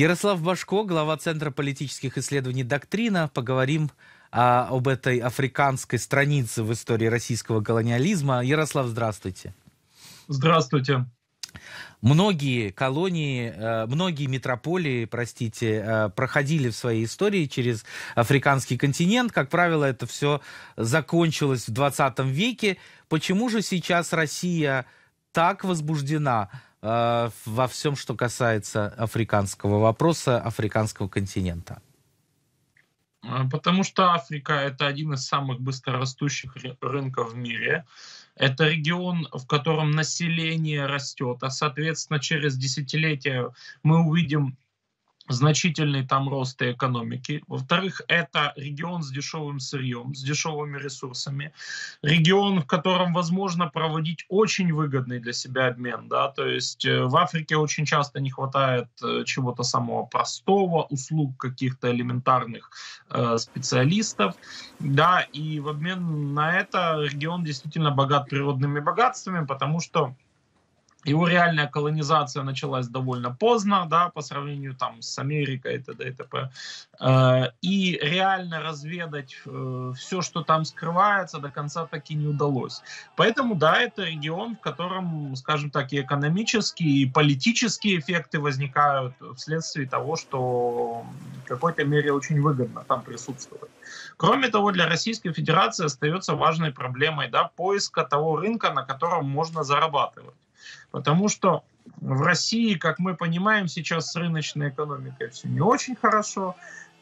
Ярослав Башко, глава Центра политических исследований «Доктрина». Поговорим а, об этой африканской странице в истории российского колониализма. Ярослав, здравствуйте. Здравствуйте. Многие колонии, э, многие метрополии, простите, э, проходили в своей истории через африканский континент. Как правило, это все закончилось в 20 веке. Почему же сейчас Россия так возбуждена во всем, что касается африканского вопроса, африканского континента? А, потому что Африка это один из самых быстрорастущих рынков в мире. Это регион, в котором население растет, а соответственно через десятилетия мы увидим значительный там рост экономики. Во-вторых, это регион с дешевым сырьем, с дешевыми ресурсами. Регион, в котором возможно проводить очень выгодный для себя обмен. Да? То есть э, в Африке очень часто не хватает э, чего-то самого простого, услуг каких-то элементарных э, специалистов. Да? И в обмен на это регион действительно богат природными богатствами, потому что его реальная колонизация началась довольно поздно, да, по сравнению там с Америкой и т.д. и т.п. Э, и реально разведать э, все, что там скрывается, до конца таки не удалось. Поэтому, да, это регион, в котором, скажем так, и экономические, и политические эффекты возникают вследствие того, что в какой-то мере очень выгодно там присутствовать. Кроме того, для Российской Федерации остается важной проблемой да, поиска того рынка, на котором можно зарабатывать. Потому что в России, как мы понимаем, сейчас с рыночной экономикой все не очень хорошо.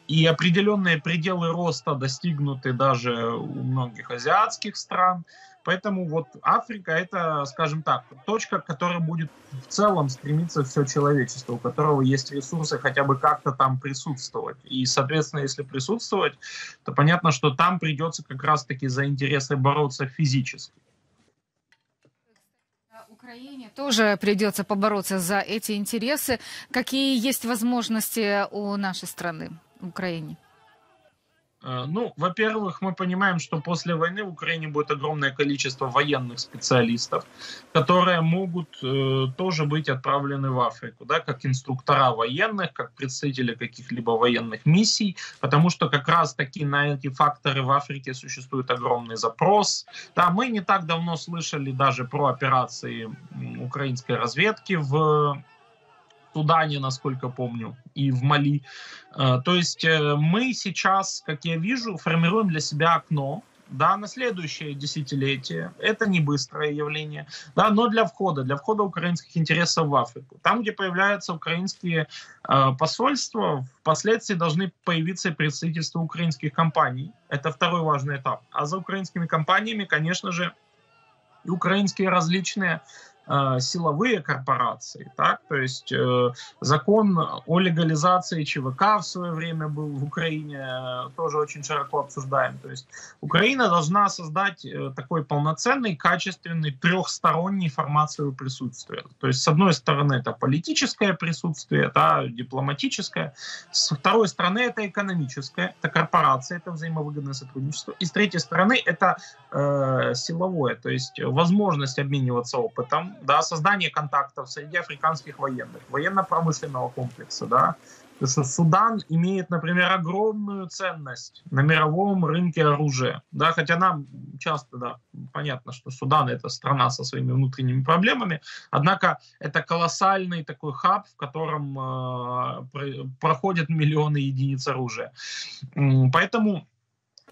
И определенные пределы роста достигнуты даже у многих азиатских стран. Поэтому вот Африка это, скажем так, точка, к которой будет в целом стремиться все человечество, у которого есть ресурсы хотя бы как-то там присутствовать. И, соответственно, если присутствовать, то понятно, что там придется как раз-таки за интересы бороться физически. Украине тоже придется побороться за эти интересы. Какие есть возможности у нашей страны, в Украине? Э, ну, во-первых, мы понимаем, что после войны в Украине будет огромное количество военных специалистов, которые могут э, тоже быть отправлены в Африку, да, как инструктора военных, как представители каких-либо военных миссий, потому что как раз-таки на эти факторы в Африке существует огромный запрос. Да, мы не так давно слышали даже про операции украинской разведки в Судане, насколько помню, и в Мали. Э, то есть э, мы сейчас, как я вижу, формируем для себя окно, да, на следующее десятилетие. Это не быстрое явление, да, но для входа, для входа украинских интересов в Африку. Там, где появляются украинские э, посольства, впоследствии должны появиться представительства украинских компаний. Это второй важный этап. А за украинскими компаниями, конечно же, украинские различные силовые корпорации, так, то есть э, закон о легализации ЧВК в свое время был в Украине, э, тоже очень широко обсуждаем, то есть Украина должна создать э, такой полноценный, качественный, трехсторонний формат своего присутствия, то есть с одной стороны это политическое присутствие, да, дипломатическое, с второй стороны это экономическое, это корпорация, это взаимовыгодное сотрудничество, и с третьей стороны это э, силовое, то есть возможность обмениваться опытом, да, создание контактов среди африканских военных, военно-промышленного комплекса, да, Потому что Судан имеет, например, огромную ценность на мировом рынке оружия. Да, хотя нам часто да, понятно, что Судан это страна со своими внутренними проблемами. Однако это колоссальный такой хаб, в котором э, проходят миллионы единиц оружия. Поэтому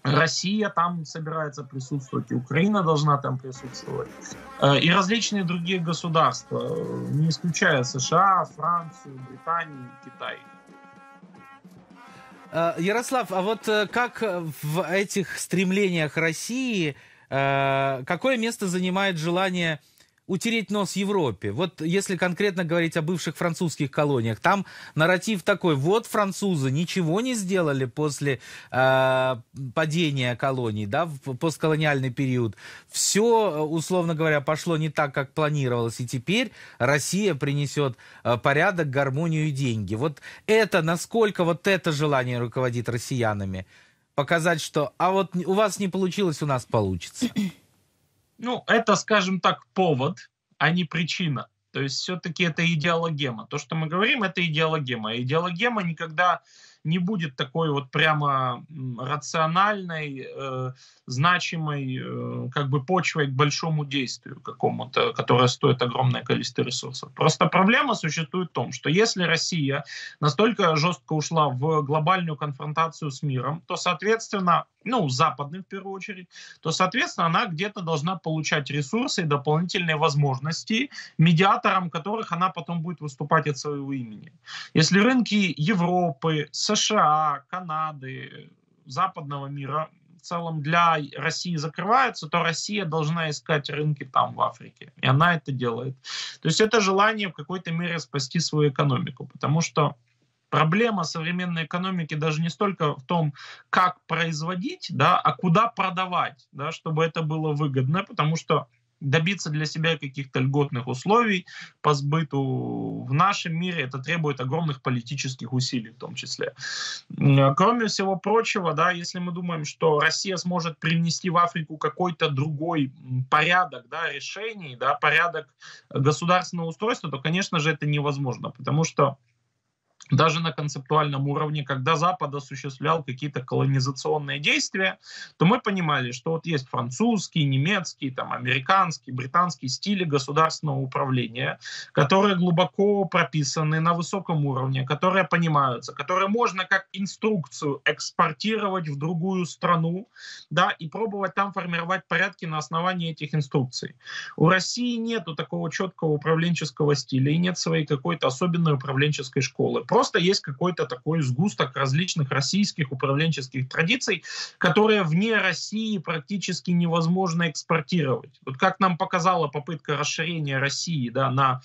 Россия там собирается присутствовать, и Украина должна там присутствовать, э, и различные другие государства, не исключая США, Францию, Британию, Китай. Э, Ярослав, а вот э, как в этих стремлениях России, какое место занимает желание утереть нос Европе. Вот если конкретно говорить о бывших французских колониях, там нарратив такой, вот французы ничего не сделали после э, падения колоний, да, в постколониальный период. Все, условно говоря, пошло не так, как планировалось, и теперь Россия принесет э, порядок, гармонию и деньги. Вот это, насколько вот это желание руководит россиянами? Показать, что, а вот у вас не получилось, у нас получится. Ну, это, скажем так, повод, а не причина. То есть все-таки это идеологема. То, что мы говорим, это идеологема. Идеологема никогда не будет такой вот прямо рациональной, э, значимой э, как бы почвой к большому действию какому-то, которое стоит огромное количество ресурсов. Просто проблема существует в том, что если Россия настолько жестко ушла в глобальную конфронтацию с миром, то, соответственно, ну, западных в первую очередь, то, соответственно, она где-то должна получать ресурсы и дополнительные возможности, медиатором которых она потом будет выступать от своего имени. Если рынки Европы, США, Канады, западного мира в целом для России закрываются, то Россия должна искать рынки там, в Африке. И она это делает. То есть это желание в какой-то мере спасти свою экономику, потому что Проблема современной экономики даже не столько в том, как производить, да, а куда продавать, да, чтобы это было выгодно, потому что добиться для себя каких-то льготных условий по сбыту в нашем мире, это требует огромных политических усилий в том числе. Кроме всего прочего, да, если мы думаем, что Россия сможет привнести в Африку какой-то другой порядок да, решений, да, порядок государственного устройства, то, конечно же, это невозможно, потому что даже на концептуальном уровне, когда Запад осуществлял какие-то колонизационные действия, то мы понимали, что вот есть французский, немецкий, там, американский, британский стили государственного управления, которые глубоко прописаны на высоком уровне, которые понимаются, которые можно как инструкцию экспортировать в другую страну, да, и пробовать там формировать порядки на основании этих инструкций. У России нету такого четкого управленческого стиля и нет своей какой-то особенной управленческой школы Просто есть какой-то такой сгусток различных российских управленческих традиций, которые вне России практически невозможно экспортировать. Вот как нам показала попытка расширения России да, на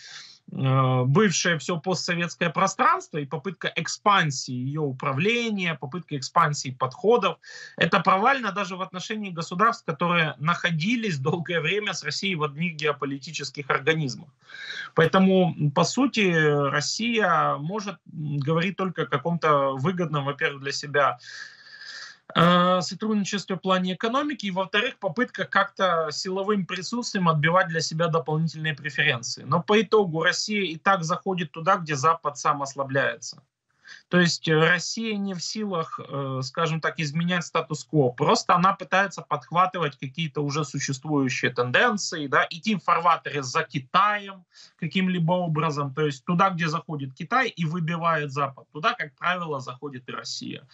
бывшее все постсоветское пространство и попытка экспансии ее управления, попытка экспансии подходов. Это провально даже в отношении государств, которые находились долгое время с Россией в одних геополитических организмах. Поэтому, по сути, Россия может говорить только о каком-то выгодном, во-первых, для себя Э, сотрудничестве в плане экономики, и, во-вторых, попытка как-то силовым присутствием отбивать для себя дополнительные преференции. Но по итогу Россия и так заходит туда, где Запад сам ослабляется. То есть э, Россия не в силах, э, скажем так, изменять статус-кво. Просто она пытается подхватывать какие-то уже существующие тенденции, да, идти в фарватере за Китаем каким-либо образом. То есть туда, где заходит Китай и выбивает Запад, туда, как правило, заходит и Россия.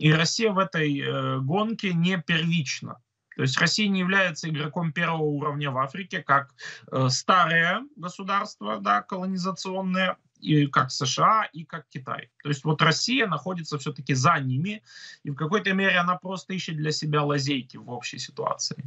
И Россия в этой э, гонке не первична. То есть Россия не является игроком первого уровня в Африке, как э, старое государство, да, колонизационное, и как США, и как Китай. То есть вот Россия находится все-таки за ними, и в какой-то мере она просто ищет для себя лазейки в общей ситуации.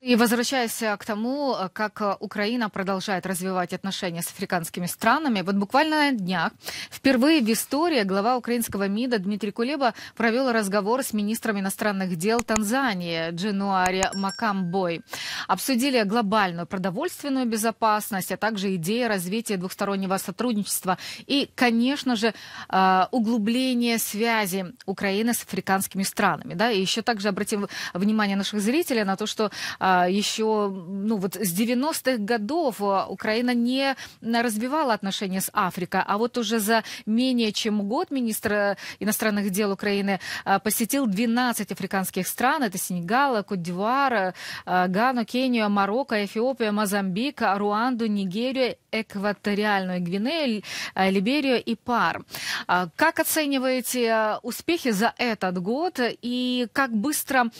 И возвращаясь к тому, как Украина продолжает развивать отношения с африканскими странами, вот буквально на днях впервые в истории глава украинского МИДа Дмитрий Кулеба провел разговор с министром иностранных дел Танзании Дженуари Макамбой. Обсудили глобальную продовольственную безопасность, а также идеи развития двухстороннего сотрудничества и, конечно же, э, углубление связи Украины с африканскими странами. Да? И еще также обратим внимание наших зрителей на то, что э, еще ну, вот с 90-х годов а, Украина не разбивала отношения с Африкой, а вот уже за менее чем год министр э, иностранных дел Украины а, посетил 12 африканских стран. Это Сенегал, Кот-Дивуар, Гану, Кению, Марокко, Эфиопия, Мозамбик, Руанду, Нигерию, Экваториальную Гвинею, Либерию и ПАР. Как оцениваете успехи за этот год и как быстро,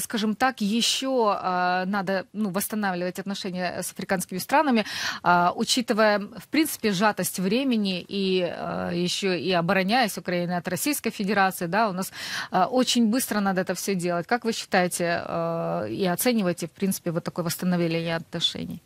скажем так, еще надо ну, восстанавливать отношения с африканскими странами, а, учитывая, в принципе, сжатость времени и а, еще и обороняясь Украиной от Российской Федерации, да, у нас а, очень быстро надо это все делать. Как вы считаете и оцениваете, в принципе, вот такое восстановление отношений?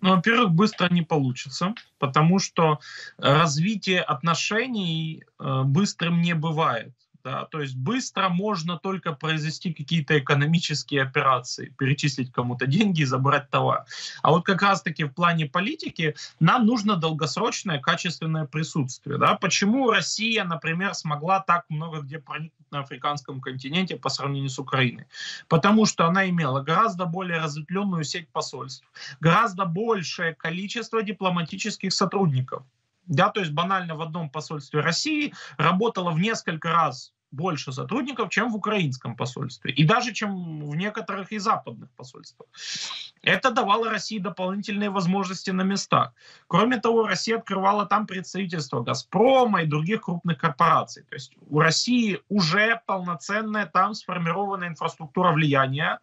Ну, во-первых, быстро не получится, потому что развитие отношений быстрым не бывает. Да, то есть быстро можно только произвести какие-то экономические операции, перечислить кому-то деньги и забрать товар. А вот как раз-таки в плане политики нам нужно долгосрочное качественное присутствие. Да? Почему Россия, например, смогла так много где проникнуть на африканском континенте по сравнению с Украиной? Потому что она имела гораздо более разветвленную сеть посольств, гораздо большее количество дипломатических сотрудников. Да, то есть банально в одном посольстве России работало в несколько раз больше сотрудников, чем в украинском посольстве. И даже чем в некоторых и западных посольствах. Это давало России дополнительные возможности на местах. Кроме того, Россия открывала там представительство «Газпрома» и других крупных корпораций. То есть у России уже полноценная там сформированная инфраструктура влияния.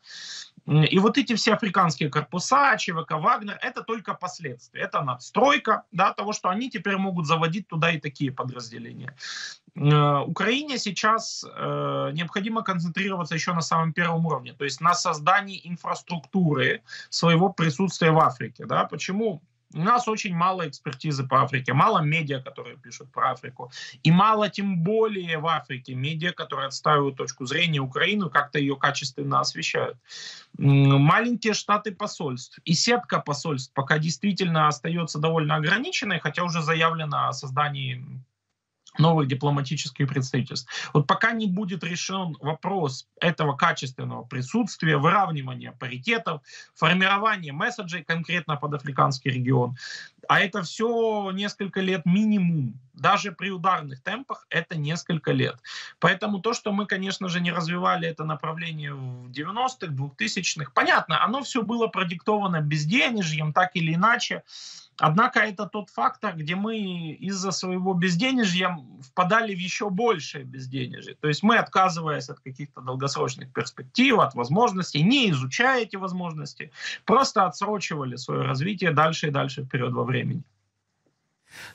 И вот эти все африканские корпуса, ЧВК Вагнер, это только последствия. Это надстройка да, того, что они теперь могут заводить туда и такие подразделения. Э, Украине сейчас э, необходимо концентрироваться еще на самом первом уровне, то есть на создании инфраструктуры своего присутствия в Африке. Да? Почему? У нас очень мало экспертизы по Африке, мало медиа, которые пишут про Африку, и мало тем более в Африке медиа, которые отстаивают точку зрения Украины, как-то ее качественно освещают. Маленькие штаты посольств и сетка посольств пока действительно остается довольно ограниченной, хотя уже заявлено о создании новых дипломатических представительств. Вот пока не будет решен вопрос этого качественного присутствия, выравнивания паритетов, формирования месседжей конкретно под африканский регион, а это все несколько лет минимум, даже при ударных темпах это несколько лет. Поэтому то, что мы, конечно же, не развивали это направление в 90-х, 2000-х, понятно, оно все было продиктовано безденежьем, так или иначе, Однако это тот фактор, где мы из-за своего безденежья впадали в еще большее безденежье. То есть мы, отказываясь от каких-то долгосрочных перспектив, от возможностей, не изучая эти возможности, просто отсрочивали свое развитие дальше и дальше вперед во времени.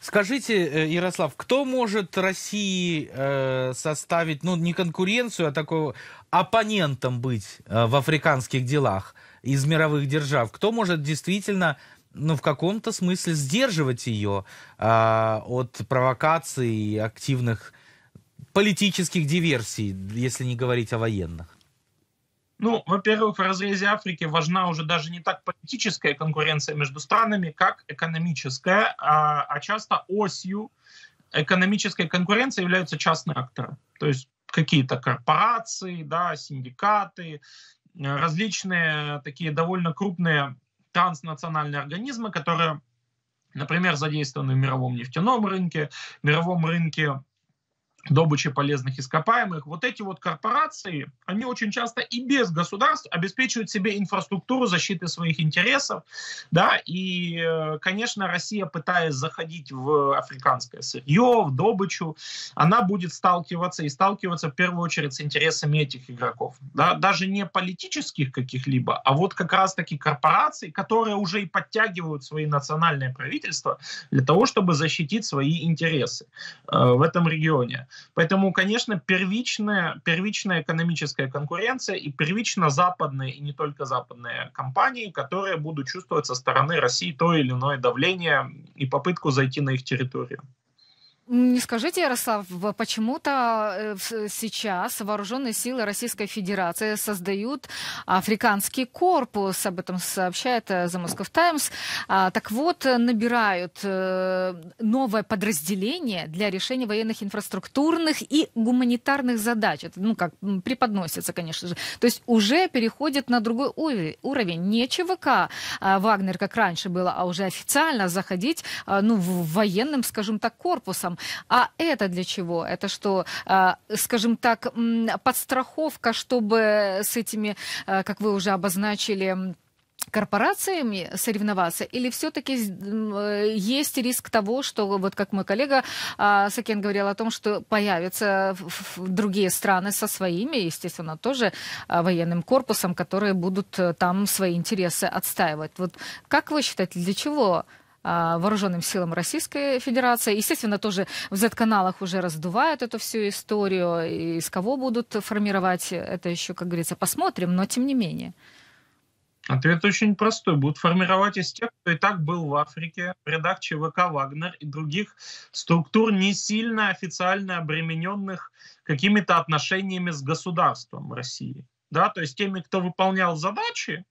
Скажите, э, Ярослав, кто может России э, составить, ну, не конкуренцию, а такого оппонентом быть э, в африканских делах из мировых держав? Кто может действительно ну, в каком-то смысле сдерживать ее от провокаций активных политических диверсий, если не говорить о военных? Ну, во-первых, в разрезе Африки важна уже даже не так политическая конкуренция между странами, как экономическая, а, а часто осью экономической конкуренции являются частные акторы. То есть какие-то корпорации, да, синдикаты, различные такие довольно крупные транснациональные организмы, которые, например, задействованы в мировом нефтяном рынке, мировом рынке добычи полезных ископаемых, вот эти вот корпорации, они очень часто и без государств обеспечивают себе инфраструктуру защиты своих интересов, да, и, э, конечно, Россия, пытаясь заходить в африканское сырье, в добычу, она будет сталкиваться и сталкиваться в первую очередь с интересами этих игроков, да, даже не политических каких-либо, а вот как раз-таки корпораций, которые уже и подтягивают свои национальные правительства для того, чтобы защитить свои интересы э, в этом регионе. Поэтому, конечно, первичная, первичная экономическая конкуренция и первично западные, и не только западные компании, которые будут чувствовать со стороны России то или иное давление и попытку зайти на их территорию. Не скажите, Ярослав, почему-то э, сейчас вооруженные силы Российской Федерации создают африканский корпус, об этом сообщает э, The Moscow Times. А, так вот, набирают э, новое подразделение для решения военных инфраструктурных и гуманитарных задач. Это, ну, как преподносится, конечно же. То есть уже переходит на другой уровень. Не ЧВК а, Вагнер, как раньше было, а уже официально заходить а, ну, в военным, скажем так, корпусом. А это для чего? Это что, а, скажем так, подстраховка, чтобы с этими, а, как вы уже обозначили, корпорациями соревноваться, или все-таки э, есть риск того, что, вот как мой коллега а, Сакен говорил о том, что появятся другие страны со своими, естественно, тоже военным корпусом, которые будут э, там свои интересы отстаивать. Вот как вы считаете, для чего вооруженным силам Российской Федерации. Естественно, тоже в Z-каналах уже раздувают эту всю историю. И из кого будут формировать, это еще, как говорится, посмотрим, но тем не менее. Ответ очень простой. Будут формировать из тех, кто и так был в Африке, в рядах ЧВК «Вагнер» и других структур, не сильно официально обремененных какими-то отношениями с государством России. Да, то есть теми, кто выполнял задачи,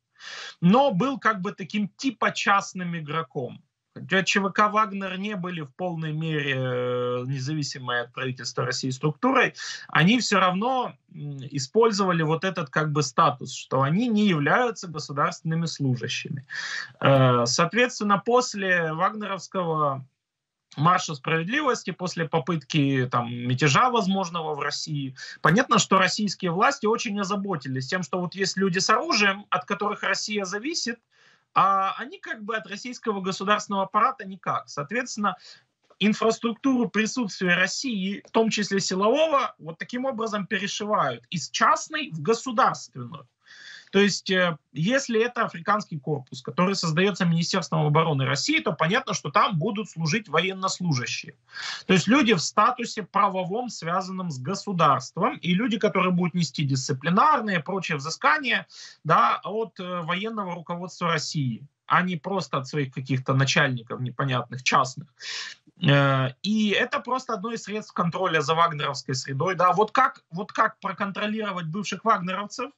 но был как бы таким типа частным игроком. Хотя ЧВК «Вагнер» не были в полной мере э, независимой от правительства России структурой, они все равно использовали вот этот как бы статус, что они не являются государственными служащими. Э, соответственно, после вагнеровского марша справедливости, после попытки там, мятежа возможного в России, понятно, что российские власти очень озаботились тем, что вот есть люди с оружием, от которых Россия зависит, а они как бы от российского государственного аппарата никак. Соответственно, инфраструктуру присутствия России, в том числе силового, вот таким образом перешивают из частной в государственную. То есть, э, если это африканский корпус, который создается Министерством обороны России, то понятно, что там будут служить военнослужащие. То есть люди в статусе правовом, связанном с государством, и люди, которые будут нести дисциплинарные и прочие взыскания да, от э, военного руководства России а не просто от своих каких-то начальников непонятных, частных. Э, и это просто одно из средств контроля за вагнеровской средой. Да, вот как, вот как проконтролировать бывших вагнеровцев,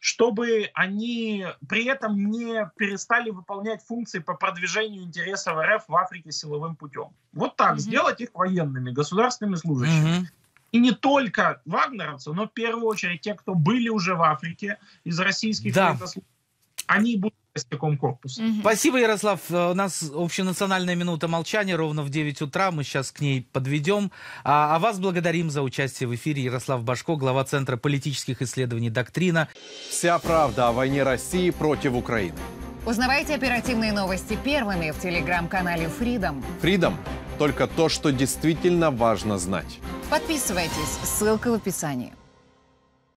чтобы они при этом не перестали выполнять функции по продвижению интересов РФ в Африке силовым путем. Вот так, mm-hmm. сделать их военными, государственными служащими. Mm-hmm. И не только вагнеровцы, но в первую очередь те, кто были уже в Африке из российских да. они будут костяком корпуса. Угу. Спасибо, Ярослав. Э, у нас общенациональная минута молчания ровно в 9 утра. Мы сейчас к ней подведем. А, а вас благодарим за участие в эфире. Ярослав Башко, глава Центра политических исследований «Доктрина». Вся правда о войне России против Украины. Узнавайте оперативные новости первыми в телеграм-канале Freedom. Freedom – только то, что действительно важно знать. Подписывайтесь. Ссылка в описании.